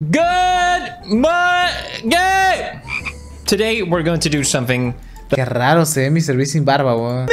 Good morning. Today we're going to do something. Qué raro se ve mi servicio sin barba, weón.